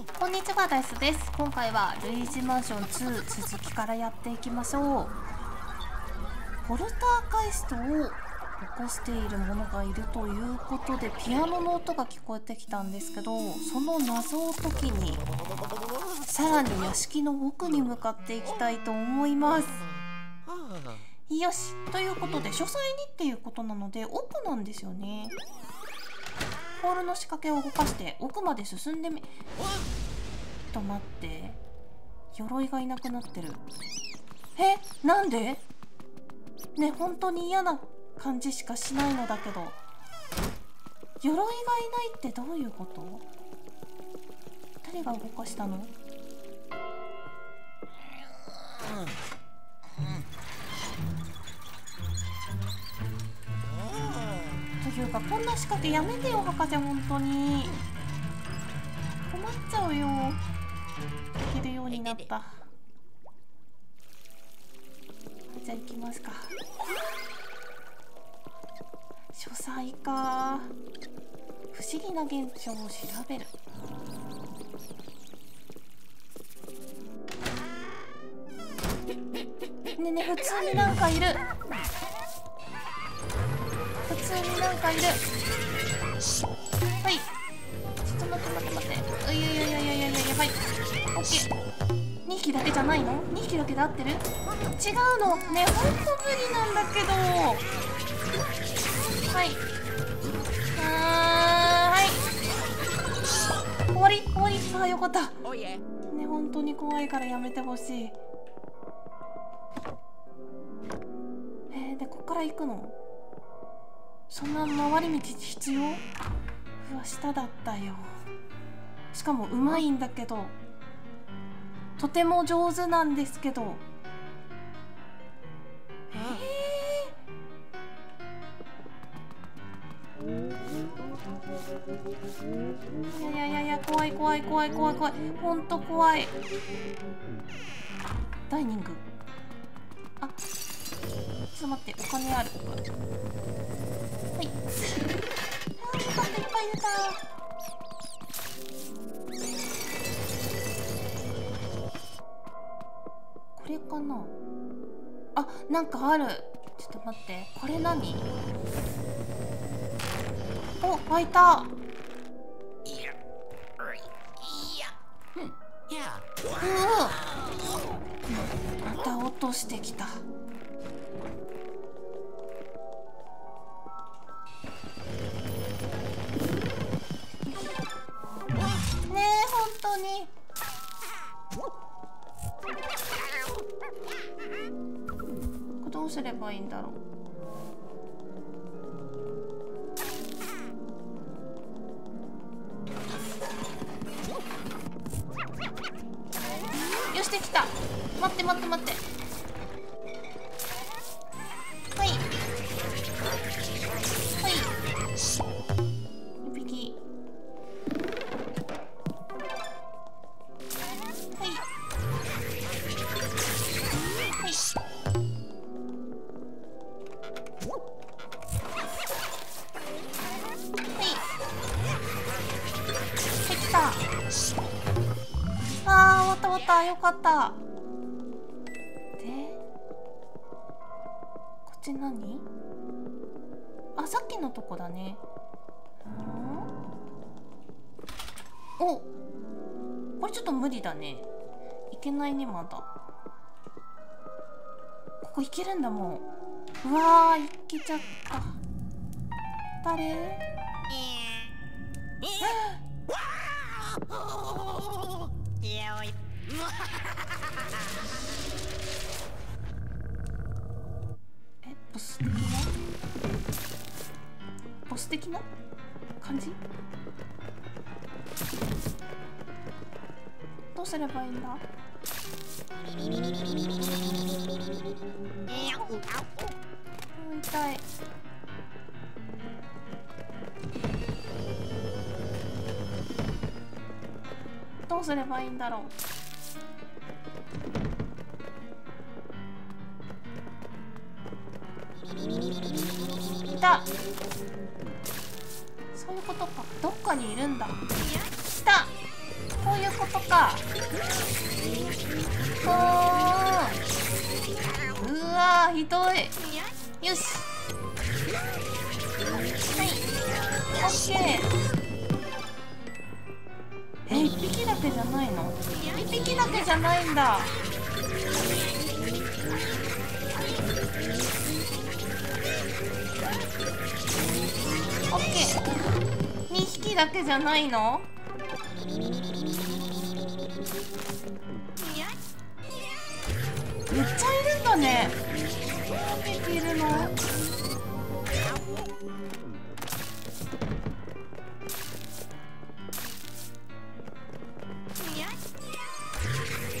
こんにちはダイスです。今回はルイージマンション2続きからやっていきましょう。ポルターカイストを起こしている者がいるということでピアノの音が聞こえてきたんですけどその謎を解きにさらに屋敷の奥に向かっていきたいと思います。よし。ということで書斎にっていうことなので奥なんですよねポールの仕掛けを動かして奥まで進んでみと待って鎧がいなくなってる。えなんで？ね本当に嫌な感じしかしないのだけど。鎧がいないってどういうこと？誰が動かしたの、というかこんな仕掛けやめてよ博士本当に。困っちゃうよ。できるようになった。じゃあ行きますか。書斎か。不思議な現象を調べる。ねね普通になんかいる。通になんかいるはい。ちょっと待って待って待って。ういやいやいやいやいややばい。オッケー。2匹だけじゃないの ?2 匹だけで合ってる？違うの。ねほんと無理なんだけど。はい。あーはい。終わり。終わり。あーよかった。ね本当に怖いからやめてほしい。えー、でこっから行くの？そんな回り道必要？うわ下だったよ。しかもうまいんだけど。とても上手なんですけど。えー、いやいやいや怖い怖い怖い怖い怖い。ほんと怖い。ダイニング。あちょっと待ってお金ある。はい。あーよかったいっぱい出たこれかなあなんかあるちょっと待ってこれ何お開い。たうんまた落としてきた当にどうすればいいんだろう。よしできた。待って待って待って。かった。でこっち何？あさっきのとこだね。ん。おこれちょっと無理だね。いけないねまだ。ここいけるんだもう。うわーいけちゃった。誰？ボス的な感じ？どうすればいいんだ？う痛い。どうすればいいんだろう？そういうことかにいるんだ？来た。こういうことか。ほー。うわーひどい。よし。はい。オッケー。え一匹だけじゃないの？一匹だけじゃないんだ。オッケー。匹だけじゃないの？めっちゃいるんだね。何匹いるの？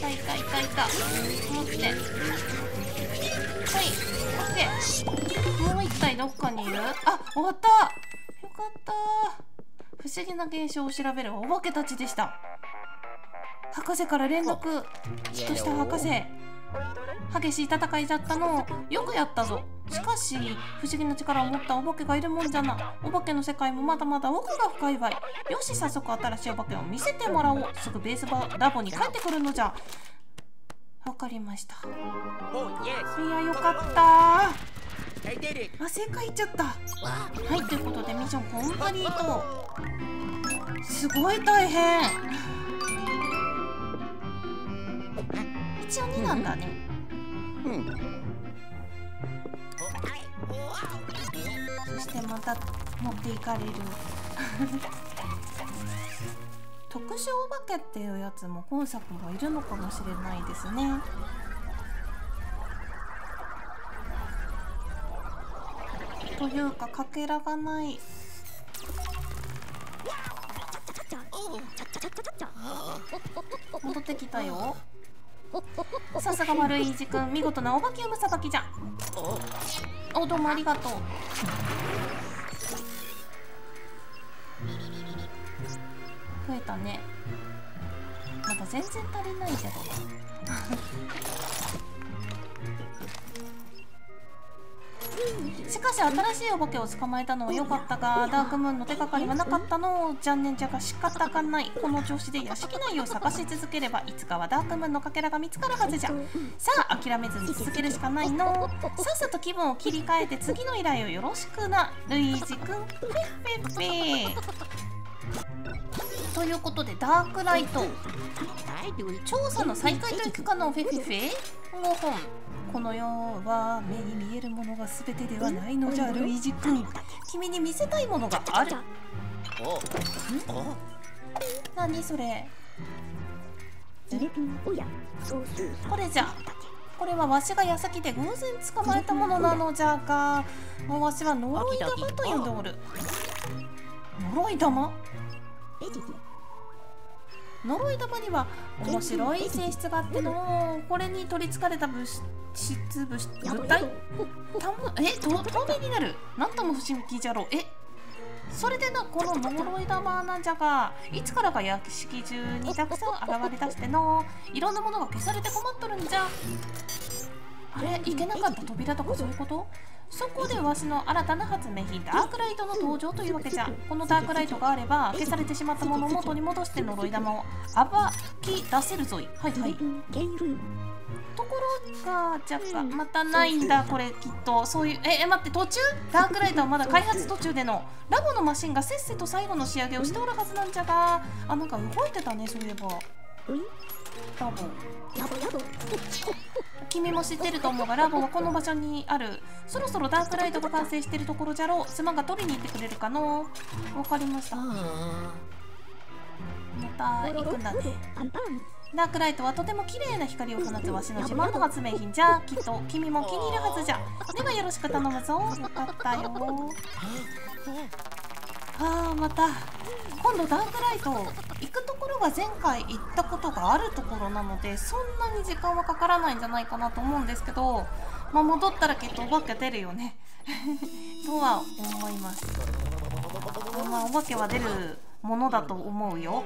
いたいたいたい。た持って。はいオッケーもう一体どっかにいる？あ終わった。よかった。不思議な現象を調べるお化けたちでした。博士から連絡とした博士。激しい戦いだったのよくやったぞ。しかし不思議な力を持ったお化けがいるもんじゃなお化けの世界もまだまだ奥が深いわい。よし早速新しいお化けを見せてもらおう。すぐベースバラボに帰ってくるのじゃ。わかりました。いやよかったあ正解いっちゃった。はいということでミッションコンプリート。すごい大変。一応2なんだね、そしてまた持っていかれる。特殊お化けっていうやつも今作もいるのかもしれないですね。というかかけらがない。戻ってきたよ。さすが悪いイージ君見事なお化け産むさばきじゃおどうもありがとう。増えたね。まだ全然足りないけどしかし新しいお化けを捕まえたのは良かったがダークムーンの手がかりはなかったの。残念じゃが仕方がない。この調子で屋敷内を探し続ければいつかはダークムーンのかけらが見つかるはずじゃ。さあ諦めずに続けるしかないの。さっさと気分を切り替えて次の依頼をよろしくなルイージくんフェッフェッフェということでダークライト。調査の再開といくかのフェフェフェ5本この世は目に見えるものが全てではないのじゃルイージ君君に見せたいものがある。何それ？これじゃ。これはわしが矢先で偶然捕まえたものなのじゃがわしは呪い玉と呼んでおる。呪い玉？呪い玉には面白い性質があってのこれに取りつかれた物質物物体たもえと透明になる。なんとも不思議じゃろえそれでなこの呪い玉なんじゃがいつからか屋敷中にたくさん現れ出してのいろんなものが消されて困っとるんじゃ。あれいけなかった扉とかそういうこと？そこでわしの新たな発明品ダークライトの登場というわけじゃ。このダークライトがあれば消されてしまったものを元に戻して呪い玉を暴き出せるぞい。はいはい。ところが若干またないんだこれきっと。そういうええ待って途中？ダークライトはまだ開発途中での。ラボのマシンがせっせと最後の仕上げをしておるはずなんじゃが。あなんか動いてたねそういえばラボ君も知ってると思うがラボはこの場所にある。そろそろダークライトが完成してるところじゃろ。う妻が取りに行ってくれるかの？わかりました。また行くんだね。ダークライトはとても綺麗な光を放つわしの自慢の発明品じゃきっと。君も気に入るはずじゃ。ではよろしく頼むぞ。よかったよ。あーまた今度ダークライト行くところが前回行ったことがあるところなのでそんなに時間はかからないんじゃないかなと思うんですけど、まあ、戻ったらきっとお化け出るよね。とは思います。まあお化けは出るものだと思うよ。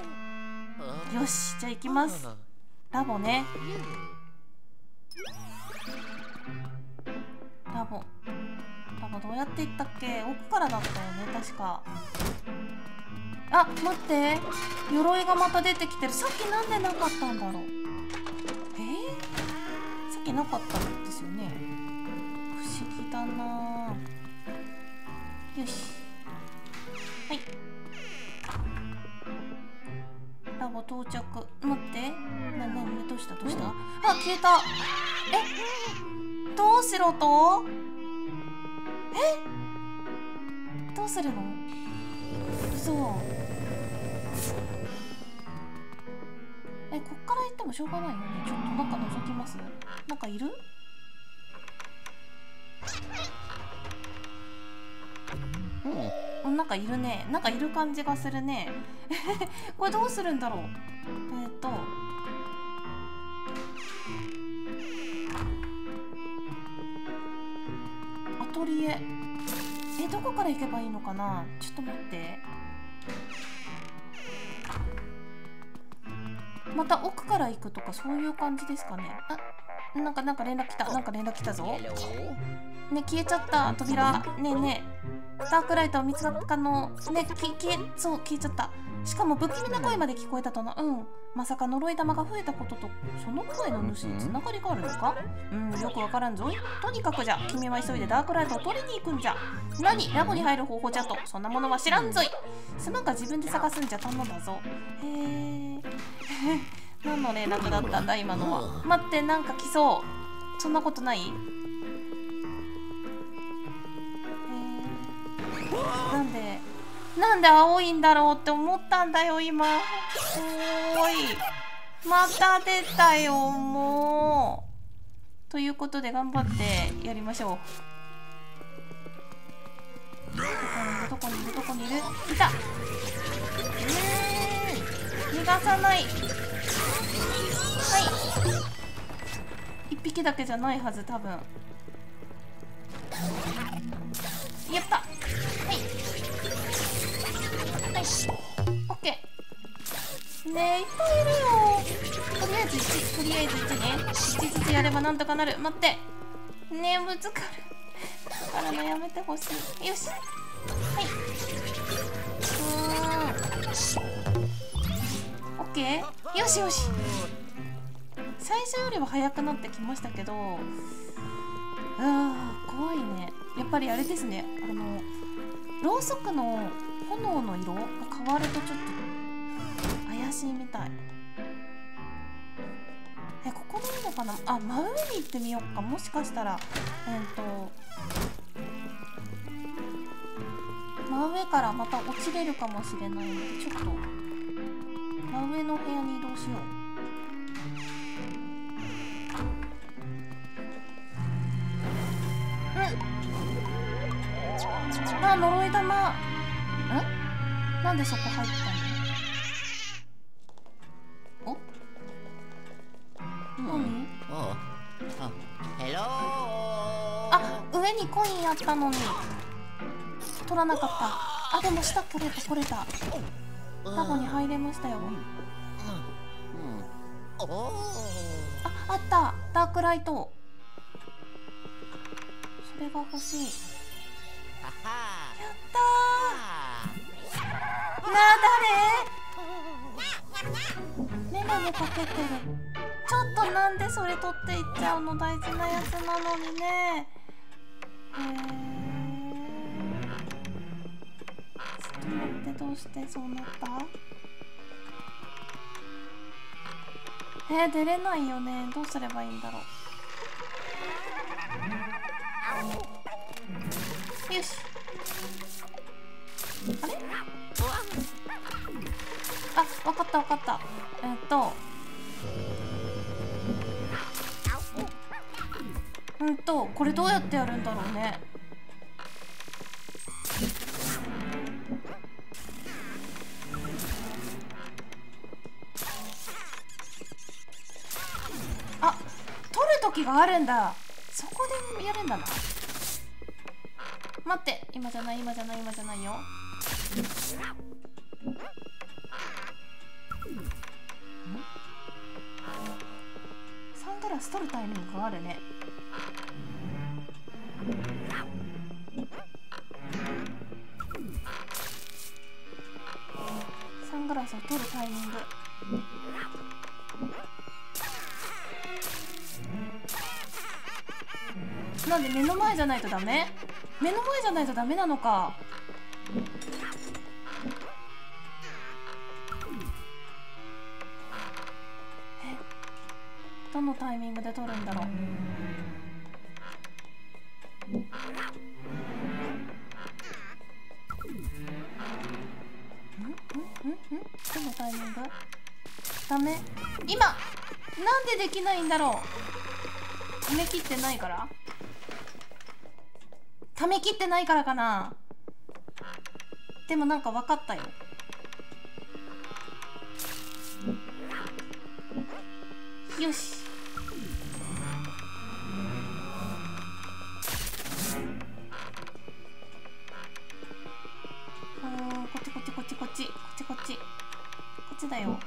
よしじゃあ行きます。ラボね。ラボ。ラボどうやって行ったっけ？奥からだったよね確か。あ待って。鎧がまた出てきてる。さっきなんでなかったんだろう。えー、さっきなかったんですよね。不思議だな。よし。はい。ラボ到着。待って。なななどうした？どうした？あ消えた。え？どうしろとえ？どうするの？そえこっから行ってもしょうがないよね。ちょっと中覗きます？なんかいる？うん。なんかいるね。なんかいる感じがするね。これどうするんだろう？えっ、ー、と。アトリエ。えどこから行けばいいのかな？ちょっと待って。また奥から行くとかそういう感じですかね。あなんかなんか連絡来た。なんか連絡来たぞ。ね消えちゃった扉。ね。えねえ。ダークライト見つかったの。ねき消えそう消えちゃった。しかも不気味な声まで聞こえたとなうん。まさか呪い玉が増えたこととその声の主につながりがあるのか？うんよくわからんぞ。いとにかくじゃ君は急いでダークライトを取りに行くんじゃ。何？ラボに入る方法じゃと。そんなものは知らんぞい。すまんが自分で探すんじゃ頼んだぞ。へえ 何の連絡だったんだ今のは。待ってなんか来そう。そんなことない？なんでなんで青いんだろうって思ったんだよ今。おーい。また出たよもう。ということで頑張ってやりましょう。どこにいる？どこにいる？どこにいる？いた。うん逃がさない。はい。1匹だけじゃないはず多分。やった。はい。オッケー。ねえいっぱいいるよ。とりあえず1とりあえず1ね。1ずつやればなんとかなる。待って。ねえぶつかるからのやめてほしい。よし。はい。うー。んケーよしよし。最初よりは速くなってきましたけどあー怖いね。やっぱりあれですね。あのろうそくの炎の色が変わるとちょっと怪しいみたい。えここでいいのかな？あ真上に行ってみようか。もしかしたらえっ、ー、と真上からまた落ちれるかもしれないのでちょっと真上の部屋に移動しよう。うん。あ呪い玉。なんでそこ入ったの？お？何あ上にコインあったのに。取らなかった。あでも下取れた取れたラボに入れましたよああった。ダークライト。それが欲しい。やったなあ誰？メガネかけてる。ちょっとなんでそれ取っていっちゃうの？大事なやつなのにね。へえっと待ってどうしてそうなった？えー、出れないよねどうすればいいんだろうよしあれ？あ、わかったわかった。えっと。うんと、これどうやってやるんだろうね。があるんだ。そこでやるんだな。待って、今じゃない、今じゃない、今じゃないよ。サングラス取るタイミングがあるね取るタイミングなんで目の前じゃないとダメ？目の前じゃないとダメなのか。えどのタイミングで取るんだろう？ん？ん？ん？ん？どのタイミング？ダメ？今なんでできないんだろう？ため切ってないから？ため切ってないからかな。でもなんか分かったよ。よし。うんこっちこっちこっちこっち。こっちこっち。こっちだよ。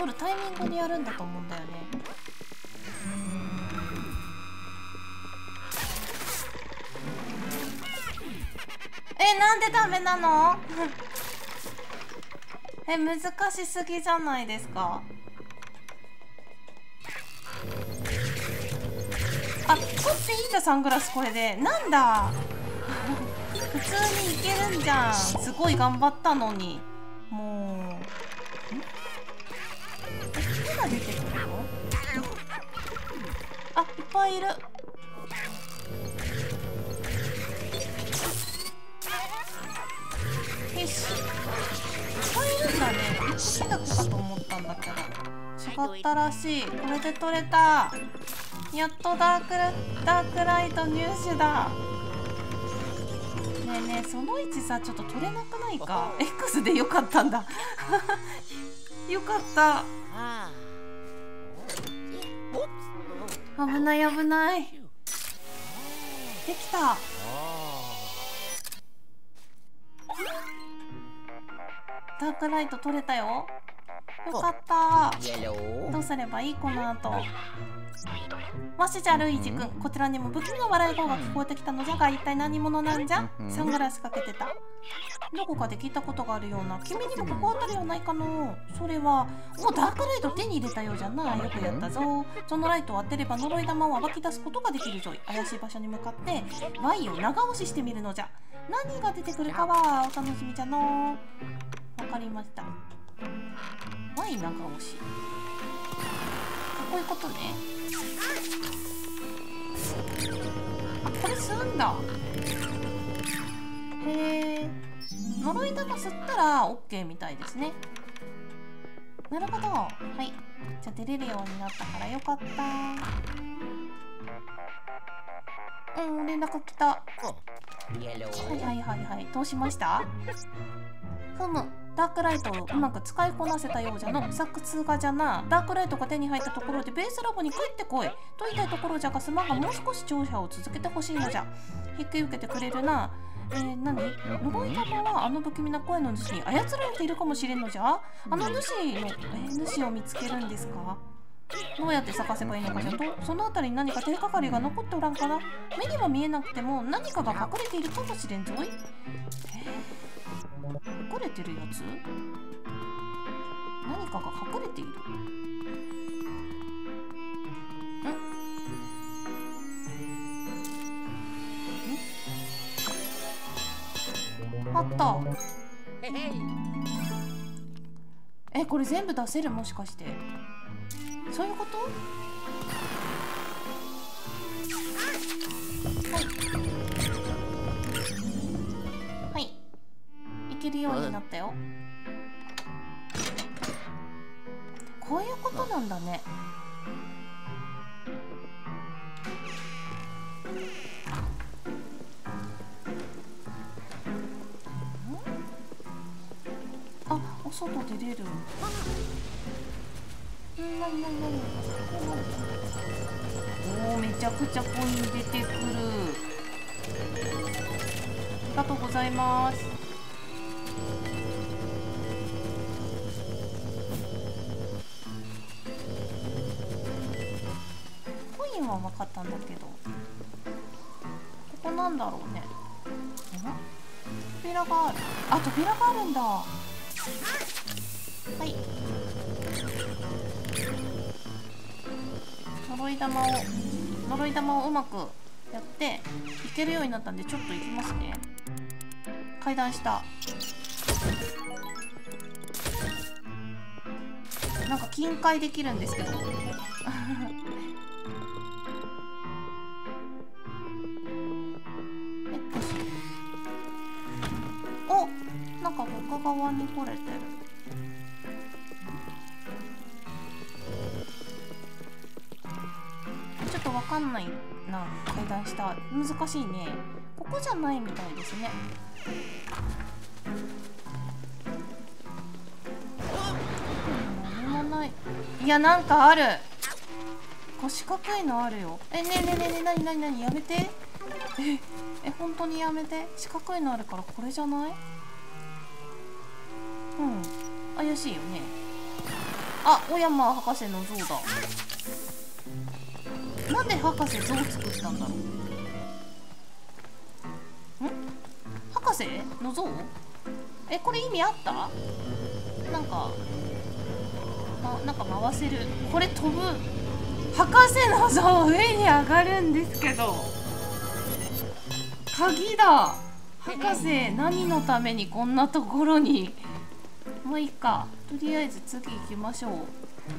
取るタイミングにやるんだと思うんだよね。えなんでダメなの？え難しすぎじゃないですか？あ取っていいんだサングラスこれで。なんだ？普通にいけるんじゃん。すごい頑張ったのに。が出てくるのあいっぱいいる。よしいっぱいいるんだね。1個だけかと思ったんだけど。違ったらしい。これで取れた。やっとダークダークライト入手だ。ねえねえその位置さちょっと取れなくないか？X でよかったんだ。よかった。危ない危ない。できた。ダークライト取れたよ。よかった。どうすればいいこの後。もしじゃルイージ君こちらにも不気味な笑い声が聞こえてきたのじゃが一体何者なんじゃ？サングラスかけてた。どこかで聞いたことがあるような。君にも心当たりはないかの。それはもうダークライト手に入れたようじゃな。よくやったぞ。そのライトを当てれば呪い玉を暴き出すことができるぞい。怪しい場所に向かって Y を長押ししてみるのじゃ。何が出てくるかはお楽しみじゃの。わかりました Y 長押しこういうことね。あこれ吸うんだ。へえ呪い玉吸ったら OK みたいですね。なるほど。はい。じゃあ出れるようになったからよかった。うん連絡来た。はいはいはいはい。どうしました？ふむダークライトをうまく使いこなせたようじゃの作通がじゃなダークライトが手に入ったところでベースラボに帰ってこいと言いたいところじゃがすまんがもう少し調査を続けてほしいのじゃ。引き受けてくれるな。えー、何？呪い玉はあの不気味な声の主に操られているかもしれんのじゃ？あの主の、えー、主を見つけるんですか？どうやって探せばいいのかしらとその辺りに何か手がかりが残っておらんかな？目には見えなくても何かが隠れているかもしれんぞい。えー、隠れてるやつ？何かが隠れている。んあった。えこれ全部出せる？もしかして。そういうこと？はいはいけるようになったよ。こういうことなんだね。あお外出れる。なになになにおおめちゃくちゃコイン出てくる。ありがとうございます。分かったんだけど。ここなんだろうね。扉がある。あ扉があるんだ。はい。呪い玉を呪い玉をうまくやっていけるようになったんでちょっと行きますね。階段下。なんか金塊できるんですけど。側に来れてる。ちょっとわかんないな。階段下。難しいね。ここじゃないみたいですね。何もない。いやなんかある。こう四角いのあるよ。えねえねえねえねえなになになにやめて。ええ本当にやめて？四角いのあるからこれじゃない？うん。怪しいよね。あ小山博士の像だ。なんで博士像作ったんだろう。ん？博士の像？えこれ意味あった？なんか、ま、なんか回せる。これ飛ぶ。博士の像上に上がるんですけど。鍵だ。博士何のためにこんなところにもういいか。とりあえず次行きましょう。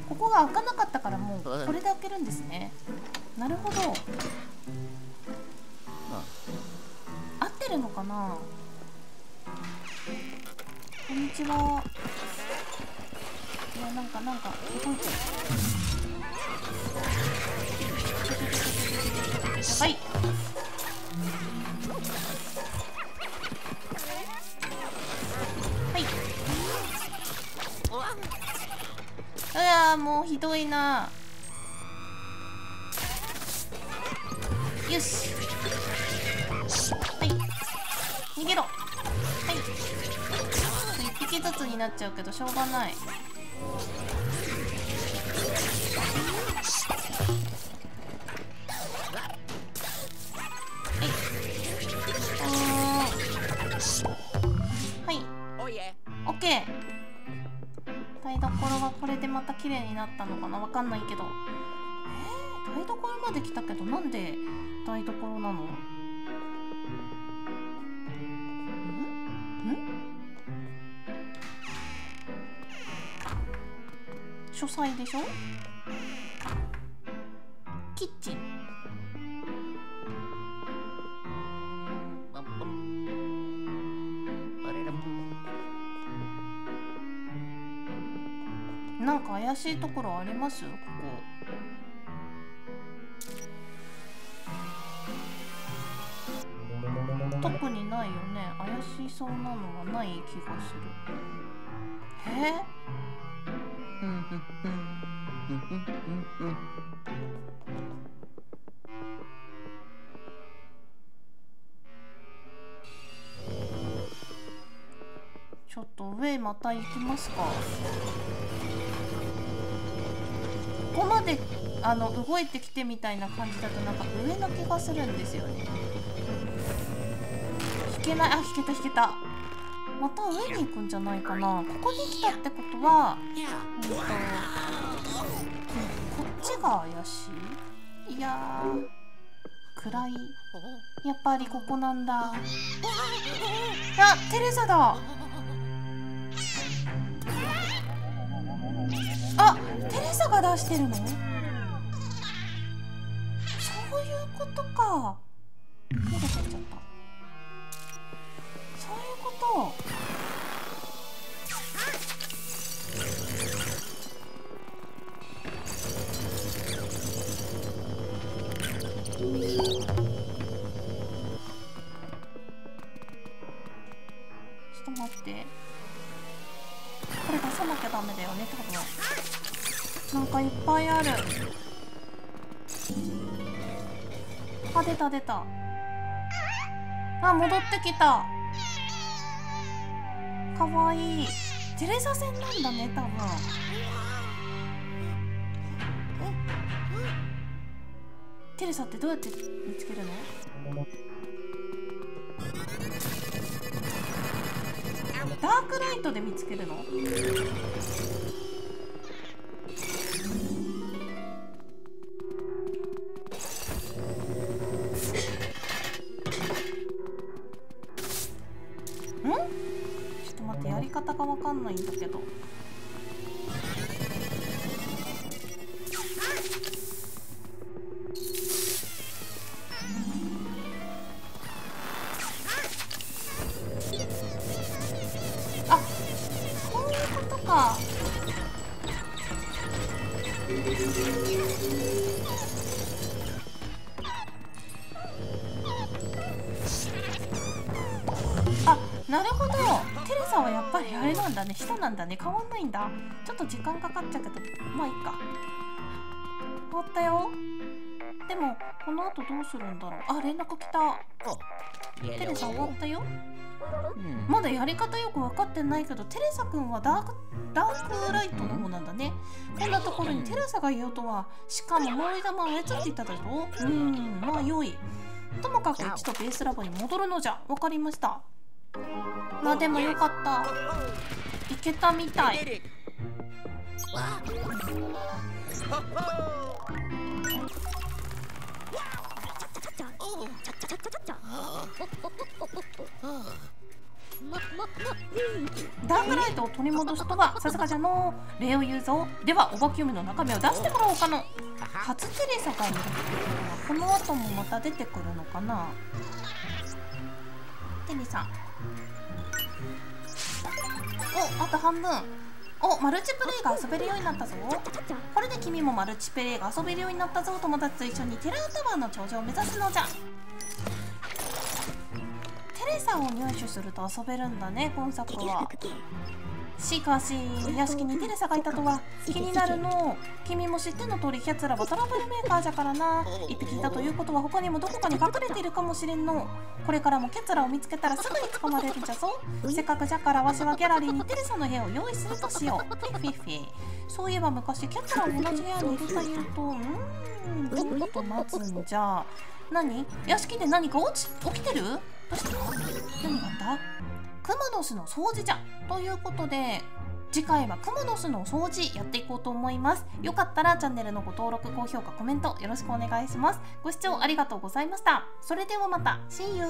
ここが開かなかったからもうこれで開けるんですね。なるほど。合ってるのかな？こんにちは。いやなんかなんか動いてる。はいはいひどいな。よし。はい。逃げろ。はい。1匹ずつになっちゃうけどしょうがないはい。なったのかな？わかんないけど。えー、台所まで来たけどなんで台所なの？ん？ん？書斎でしょ？キッチン。怪しいところあります？ここ。特にないよね。怪しそうなのはない気がする。え？ちょっと上また行きますか。であの動いてきてみたいな感じだとなんか上の気がするんですよね。引けないあ引けた引けた。また上に行くんじゃないかな。ここに来たってことはうんとこっちが怪しい？いや暗い。やっぱりここなんだ。あテレサだ。あテレサが出してるの？そういうことか。逃げてっちゃった。そういうこと。なきゃダメだよね多分。なんかいっぱいある。あ出た出た。あ戻ってきた。かわいい。テレサ戦なんだね多分。テレサってどうやって見つけるの？ダークライトで見つけるの？ん？ちょっと待ってやり方がわかんないんだけど。だね。下なんだね。変わんないんだ。ちょっと時間かかっちゃうけど。まあいいか。終わったよ。でもこの後どうするんだろう。あ連絡来た。テレサ終わったよ。まだやり方よく分かってないけどテレサ君はダークダークライトの方なんだね。こんなところにテレサがいようとはしかも燃え玉を操っていただろううん。まあ良い。ともかく一度ベースラボに戻るのじゃ。分かりました。まあでもよかったいけたみたい。ダークライトを取り戻すとはさすがじゃのう礼を言うぞ。ではおばきゅみの中身を出してもらおうかの。初テレサがいるこの後もまた出てくるのかな。テリさん。おあと半分。おマルチプレイが遊べるようになったぞ。これで君もマルチプレイが遊べるようになったぞ。友達と一緒にテラータワーの頂上を目指すのじゃ。テレサを入手すると遊べるんだね今作は。しかし屋敷にテレサがいたとは気になるの。君も知っての通りキャツラはトラブルメーカーじゃからな。一匹いたということは他にもどこかに隠れているかもしれんの。これからもキャツラを見つけたらすぐに捕まれるんじゃぞ。せっかくじゃからわしはギャラリーにテレサの部屋を用意するとしよう。フィフィフィそういえば昔キャツラを同じ部屋にいるというと。うーん。ちょっと待つんじゃ。何？屋敷で何か落ち起きてる？どうした何があった？クマノスの掃除じゃということで次回はクモの巣の掃除やっていこうと思います。よかったらチャンネルのご登録高評価コメントよろしくお願いします。ご視聴ありがとうございました。それではまた。See you!